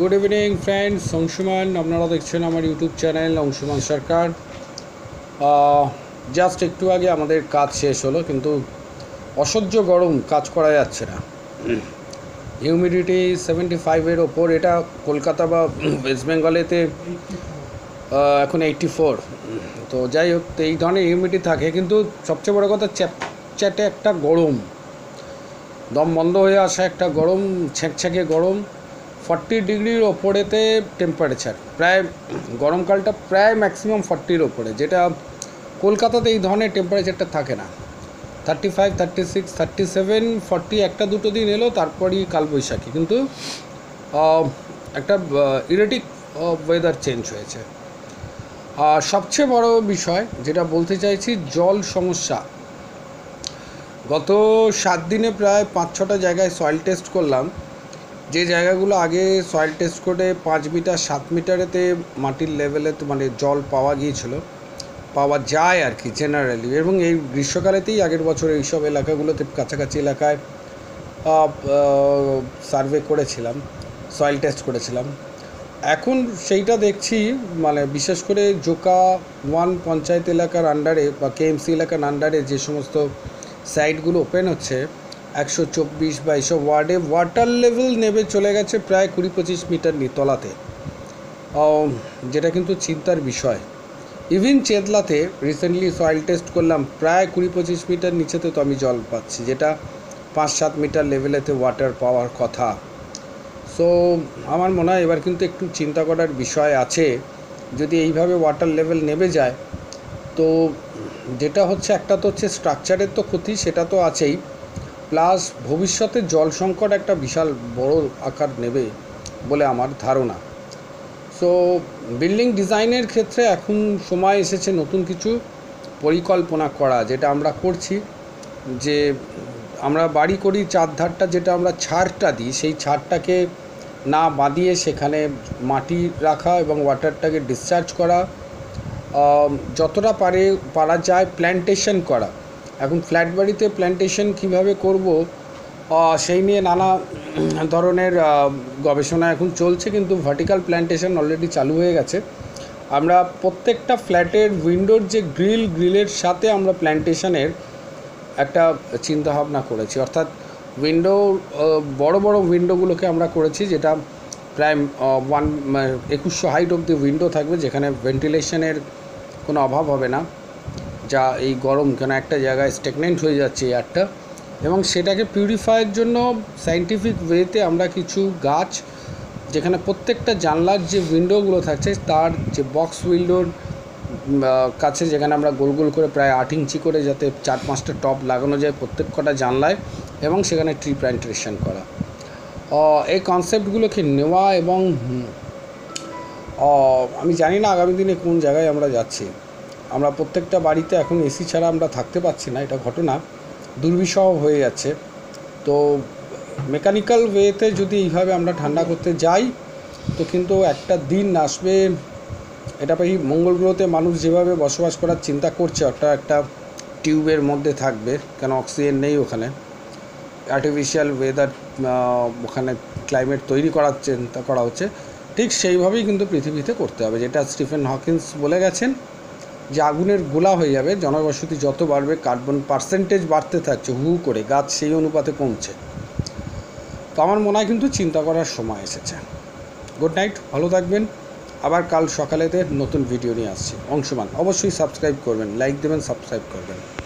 Good evening friends Anshuman আপনারা দেখছেন আমার YouTube channel Anshuman Sarkar just একটু আগে আমাদের কাজ শেষ হলো, কিন্তু অসহ্য গরম কাজ করা যাচ্ছে না। হিউমিডিটি সেভেন্টি ফাইভের ওপর, এটা কলকাতা বা ওয়েস্ট বেঙ্গলেতে এখন এইটটি ফোর তো যাই হোক, এই ধরনের হিউমিডিটি থাকে, কিন্তু সবচেয়ে বড় কথা চ্যাটে একটা গরম। দম বন্ধ হয়ে আসা একটা গরম, ছ্যাঁকছ্যাঁকে গরম। ফর্টি ডিগ্রির ওপরেতে টেম্পারেচার প্রায় গরমকালটা প্রায় ম্যাক্সিমাম ফর্টির ওপরে, যেটা কলকাতাতে এই ধরনের টেম্পারেচারটা থাকে না। Thirty five thirty six thirty seven forty একটা দুটো দিন এলো, তারপরই কালবৈশাখী। কিন্তু একটা ইরেটিক ওয়েদার চেঞ্জ হয়েছে। আর সবচেয়ে বড় বিষয় যেটা বলতে চাইছি, জল সমস্যা। গত সাত দিনে প্রায় পাঁচ ছটা জায়গায় সয়েল টেস্ট করলাম। যে জায়গাগুলো আগে সয়েল টেস্ট করে পাঁচ মিটার সাত মিটারেতে মাটির লেভেলে মানে জল পাওয়া গিয়েছিল, পাওয়া যায় আর কি জেনারেলি এবং এই গ্রীষ্মকালেতেই আগের বছর এইসব এলাকাগুলোতে কাছাকাছি এলাকায় সার্ভে করেছিলাম সয়েল টেস্ট করেছিলাম। এখন সেইটা দেখছি মানে বিশেষ করে জোকা ওয়ান পঞ্চায়েত এলাকার আন্ডারে বা কেএমসি এলাকার আন্ডারে যে সমস্ত সাইটগুলো ওপেন হচ্ছে একশো চব্বিশ বা এইসব ওয়ার্ডে ওয়াটার লেভেল নেবে চলে গেছে প্রায় কুড়ি পঁচিশ মিটার নিতলাতে। যেটা কিন্তু চিন্তার বিষয়। ইভিন চেতলাতে রিসেন্টলি সয়েল টেস্ট করলাম, প্রায় কুড়ি পঁচিশ মিটার নিচেতে তো আমি জল পাচ্ছি, যেটা পাঁচ সাত মিটার লেভেলেতে ওয়াটার পাওয়ার কথা। সো আমার মনে হয় এবার কিন্তু একটু চিন্তা করার বিষয় আছে, যদি এইভাবে ওয়াটার লেভেল নেমে যায়। তো, যেটা হচ্ছে একটা তো হচ্ছে স্ট্রাকচারের তো ক্ষতি, সেটা তো আছেই। প্লাস ভবিষ্যতে জল সংকট একটা বিশাল বড় আকার নেবে বলে আমার ধারণা। সো বিল্ডিং ডিজাইনের ক্ষেত্রে এখন সময় এসেছে নতুন কিছু পরিকল্পনা করা, যেটা আমরা করছি। যে আমরা বাড়ি করি চারধারটা যেটা আমরা ছাড়টা দিই, সেই ছাড়টাকে না বাঁধিয়ে সেখানে মাটি রাখা এবং ওয়াটারটাকে ডিসচার্জ করা যতটা পারে, পারা যায় প্ল্যান্টেশন করা। এখন ফ্ল্যাট বাড়িতে প্ল্যান্টেশন কীভাবে করব সেই নিয়ে নানা ধরনের গবেষণা এখন চলছে, কিন্তু ভার্টিক্যাল প্ল্যান্টেশন অলরেডি চালু হয়ে গেছে। আমরা প্রত্যেকটা ফ্ল্যাটের উইন্ডোর যে গ্রিল গ্রিলের সাথে আমরা প্ল্যান্টেশনের একটা চিন্তা ভাবনা করেছি। অর্থাৎ উইন্ডো বড় বড় উইন্ডোগুলোকে আমরা করেছি, যেটা প্রায় ওয়ান একুশশো হাইট অব দি উইন্ডো থাকবে, যেখানে ভেন্টিলেশনের কোনো অভাব হবে না। যা এই গরম কেন একটা জায়গায় স্টেগনেন্ট হয়ে যাচ্ছে এয়ারটা এবং সেটাকে পিউরিফাইয়ের জন্য সাইন্টিফিক ওয়েতে আমরা কিছু গাছ, যেখানে প্রত্যেকটা জানলার যে উইন্ডোগুলো থাকছে, তার যে বক্স উইন্ডোর কাছে যেখানে আমরা গোল গোল করে প্রায় আট ইঞ্চি করে যাতে চার পাঁচটা টপ লাগানো যায় প্রত্যেক কটা জানলায়, এবং সেখানে ট্রি প্ল্যান্টেশন করা। এই কনসেপ্টগুলোকে নেওয়া এবং আমি জানি না আগামী দিনে কোন জায়গায় আমরা যাচ্ছি। আমরা প্রত্যেকটা বাড়িতে এখন এসি ছাড়া আমরা থাকতে পারছি না, এটা ঘটনা দুর্বিষহ হয়ে যাচ্ছে। তো মেকানিক্যাল ওয়েতে যদি এইভাবে আমরা ঠান্ডা করতে যাই, তো কিন্তু একটা দিন আসবে, এটা এই মঙ্গল গ্রহতে মানুষ যেভাবে বসবাস করার চিন্তা করছে একটা একটা টিউবের মধ্যে থাকবে, কেন অক্সিজেন নেই ওখানে। আর্টিফিশিয়াল ওয়েদার ওখানে ক্লাইমেট তৈরি করার চিন্তা করা হচ্ছে, ঠিক সেইভাবেই কিন্তু পৃথিবীতে করতে হবে, যেটা স্টিফেন হকিন্স বলে গেছেন যে আগুনের গোলা হয়ে যাবে, জনবসতি যত বাড়বে, কার্বন পার্সেন্টেজ বাড়তে থাকছে, হু করে গাছ সেই অনুপাতে কমছে। তো আমার মনে হয় কিন্তু চিন্তা করার সময় এসেছে। গুড নাইট ভালো থাকবেন। আবার কাল সকালেতে নতুন ভিডিও নিয়ে আসছি। অংশমান, অবশ্যই সাবস্ক্রাইব করবেন লাইক দেবেন সাবস্ক্রাইব করবেন।